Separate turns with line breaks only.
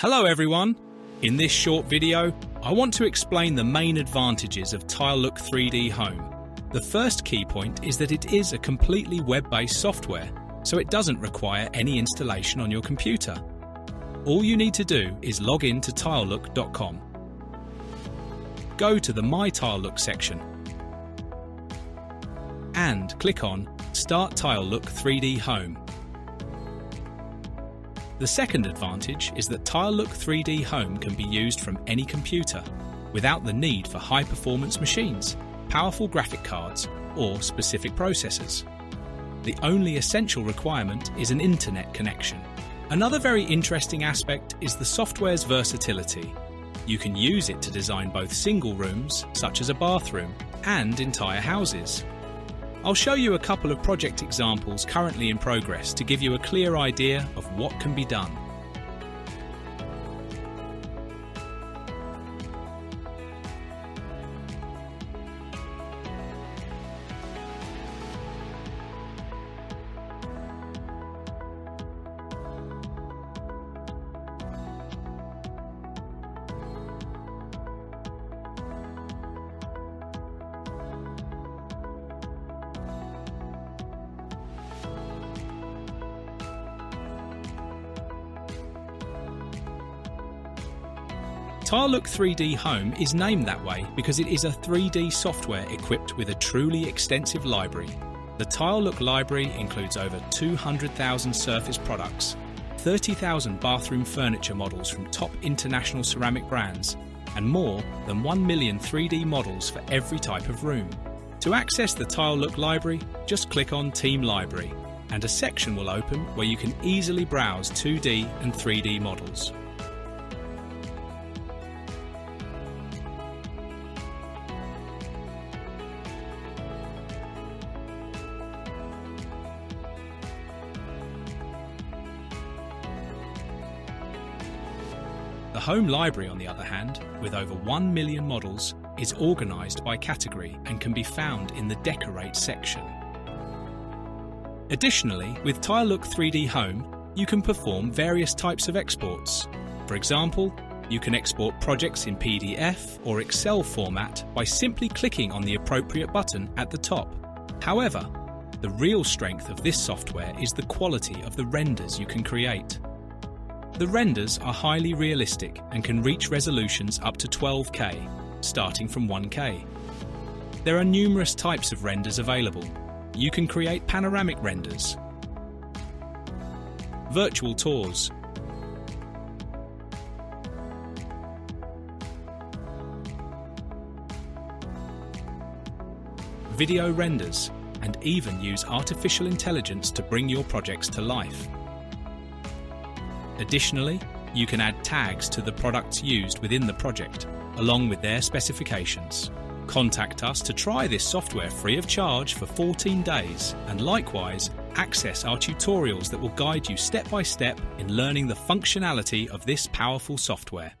Hello everyone! In this short video, I want to explain the main advantages of TileLook 3D Home. The first key point is that it is a completely web-based software, so it doesn't require any installation on your computer. All you need to do is log in to tilelook.com. Go to the My TileLook section and click on Start TileLook 3D Home. The second advantage is that TileLook 3D Home can be used from any computer without the need for high performance machines, powerful graphic cards, or specific processors. The only essential requirement is an internet connection. Another very interesting aspect is the software's versatility. You can use it to design both single rooms, such as a bathroom, and entire houses. I'll show you a couple of project examples currently in progress to give you a clear idea of what can be done. TileLook 3D Home is named that way because it is a 3D software equipped with a truly extensive library. The TileLook library includes over 200,000 surface products, 30,000 bathroom furniture models from top international ceramic brands, and more than 1 million 3D models for every type of room. To access the TileLook library, just click on Team Library, and a section will open where you can easily browse 2D and 3D models. The home library, on the other hand, with over 1 million models, is organised by category and can be found in the Decorate section. Additionally, with TileLook 3D Home, you can perform various types of exports. For example, you can export projects in PDF or Excel format by simply clicking on the appropriate button at the top. However, the real strength of this software is the quality of the renders you can create. The renders are highly realistic and can reach resolutions up to 12K, starting from 1K. There are numerous types of renders available. You can create panoramic renders, virtual tours, video renders, and even use artificial intelligence to bring your projects to life. Additionally, you can add tags to the products used within the project, along with their specifications. Contact us to try this software free of charge for 14 days and likewise access our tutorials that will guide you step by step in learning the functionality of this powerful software.